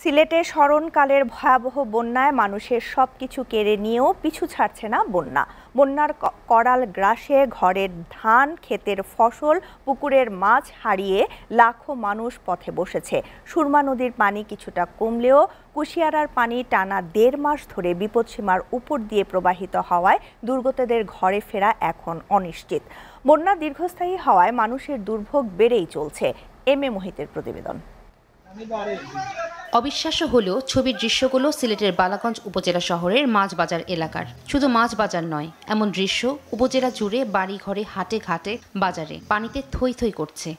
সিলেটে স্মরণকালের ভয়াবহ বন্যায় মানুষের সব কিছু কেড়ে নিয়েও পিছু ছাড়ছে না বন্যা। বন্যার করাল গ্রাসে ঘরের ধান, ক্ষেতের ফসল, পুকুরের মাছ হারিয়ে লাখো মানুষ পথে বসেছে। সুরমা নদীর পানি কিছুটা কমলেও কুশিয়ারার পানি টানা দেড় মাস ধরে বিপদসীমার উপর দিয়ে প্রবাহিত হওয়ায় দুর্গতদের ঘরে ফেরা এখন অনিশ্চিত। বন্যা দীর্ঘস্থায়ী হওয়ায় মানুষের দুর্ভোগ বেড়েই চলছে। এম এ মোহিতের প্রতিবেদন। অবিশ্বাস্য হলেও ছবির দৃশ্যগুলো সিলেটের বালাগঞ্জ উপজেলা শহরের মাছ বাজার এলাকার। শুধু মাছ বাজার নয়, এমন দৃশ্য উপজেলা জুড়ে বাড়ি ঘরে হাটে ঘাটে, বাজারে পানিতে থই থই করছে।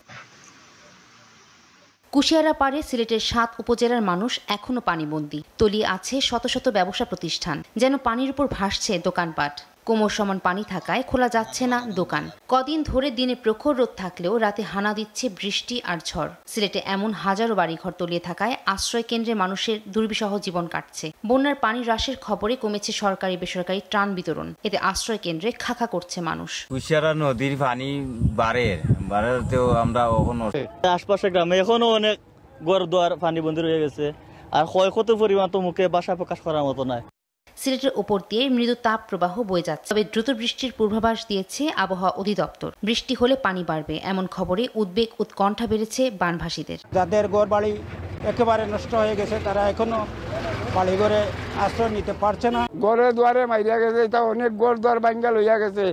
কুশিয়ারা পাড়ে সিলেটের সাত উপজেলার মানুষ এখনও পানিবন্দী। তলিয়ে আছে শত শত ব্যবসা প্রতিষ্ঠান, যেন পানির উপর ভাসছে দোকানপাট। কোমর সমান পানি থাকায় খোলা যাচ্ছে না দোকান। কদিন ধরে দিনে প্রখর রোদ থাকলেও রাতে হানা দিচ্ছে বৃষ্টি আর ঝড়। সিলেটে এমন হাজারো বাড়িঘর তলিয়ে থাকায় আশ্রয় কেন্দ্রে মানুষের দুর্বিষহ জীবন কাটছে। বন্যার পানি হ্রাসের খবরে কমেছে সরকারি বেসরকারি ত্রাণ বিতরণ। এতে আশ্রয় কেন্দ্রে খাখা করছে মানুষ। কুশিয়ারা নদীর পানি বাড়ে বাড়াতেও আমরা ওখানে আশপাশে গ্রামে এখনও অনেক ঘর দুয়ার পানি বন্ধ রয়ে গেছে। আর ক্ষয়ক্ষতির পরিমাণ তো মুখে বাসা প্রকাশ করার মতো নয় সিলেটের ওপর দিয়ে মৃদু তাপ প্রবাহ বয়ে যাচ্ছে। তবে দ্রুত বৃষ্টির পূর্বাভাস দিয়েছে আবহাওয়া অধিদপ্তর। বৃষ্টি হলে পানি বাড়বে এমন খবরে উদ্বেগ উৎকণ্ঠা বেড়েছে বানভাসীদের। যাদের ঘর বাড়ি একেবারে নষ্ট হয়ে গেছে তারা এখনও বাড়ি ঘরে আশ্রয় নিতে পারছে না। গড়ে দুয়ারে মাইরিয়া গেছে এটা অনেক গড় দুয়ার বাঙ্গাল লইয়া গেছে।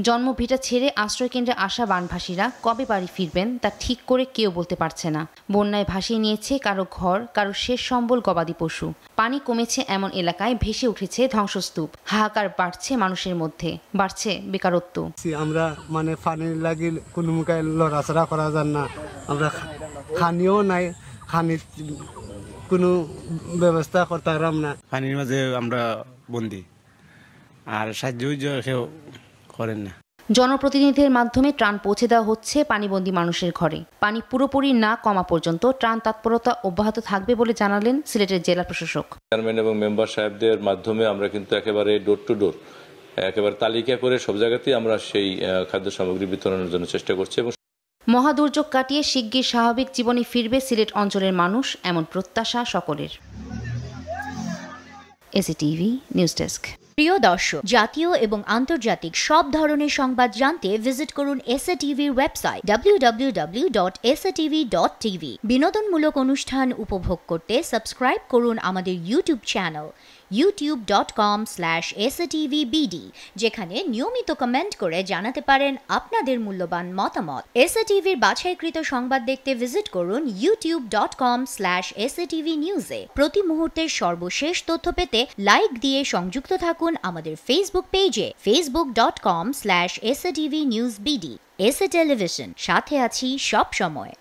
জন্মভিটা ছেড়ে আশ্রয়কেন্দ্রে আসা বানভাসীরা কবে বাড়ি ফিরবেন তা ঠিক করে কেউ বলতে পারছে না। বন্যায় ভাসিয়ে নিয়েছে কারও ঘর কারও শেষ সম্বল গবাদি পশু। পানি কমেছে এমন এলাকায় ভেসে উঠেছে ধ্বংসস্তূপ। হাহাকার বাড়ছে মানুষের মধ্যে। বাড়ছে বেকারত্ব। আমরা মানে পানি লাগি কোনো মুখে লড়াচড়া করা যান না। আমরা খানিও নাই খানির কোনো ব্যবস্থা করতে পারলাম না। পানির মাঝে আমরা বন্দি। আর সাহায্য করেন না। জনপ্রতিনিধিদের মাধ্যমে ত্রাণ পৌঁছে দেওয়া হচ্ছে পানিবন্দী মানুষের ঘরে। পানি পুরোপুরি না কমা পর্যন্ত ত্রাণ তৎপরতা অব্যাহত থাকবে বলে জানালেন সিলেটের জেলা প্রশাসক। চেয়ারম্যান এবং মেম্বার সাহেবদের মাধ্যমে আমরা কিন্তু একেবারে ডোর টু ডোর একেবারে তালিকা করে সব জায়গাতেই আমরা সেই খাদ্য সামগ্রী বিতরণের জন্য চেষ্টা করছি এবং মহাদুর্যোগ কাটিয়ে শিগগির স্বাভাবিক জীবনে ফিরবে সিলেট অঞ্চলের মানুষ এমন প্রত্যাশা সকলের। SATV news desk. প্রিয় দর্শক, জাতীয় এবং আন্তর্জাতিক সব ধরনের সংবাদ জানতে ভিজিট করুন এসএ টিভির ওয়েবসাইট www.satv.tv বিনোদনমূলক অনুষ্ঠান উপভোগ করতে সাবস্ক্রাইব করুন আমাদের ইউটিউব চ্যানেল slash satvbd যেখানে নিয়মিত কমেন্ট করে জানাতে পারেন আপনাদের মূল্যবান মতামত। এসএ টিভির বাছাইকৃত সংবাদ দেখতে ভিজিট করুন youtube.com slash satv নিউজে প্রতি মুহূর্তের সর্বশেষ তথ্য পেতে লাইক দিয়ে সংযুক্ত থাকুন আমাদের ফেসবুক পেজে facebook.com slash satv news BD SA television সাথে আছি সব সময়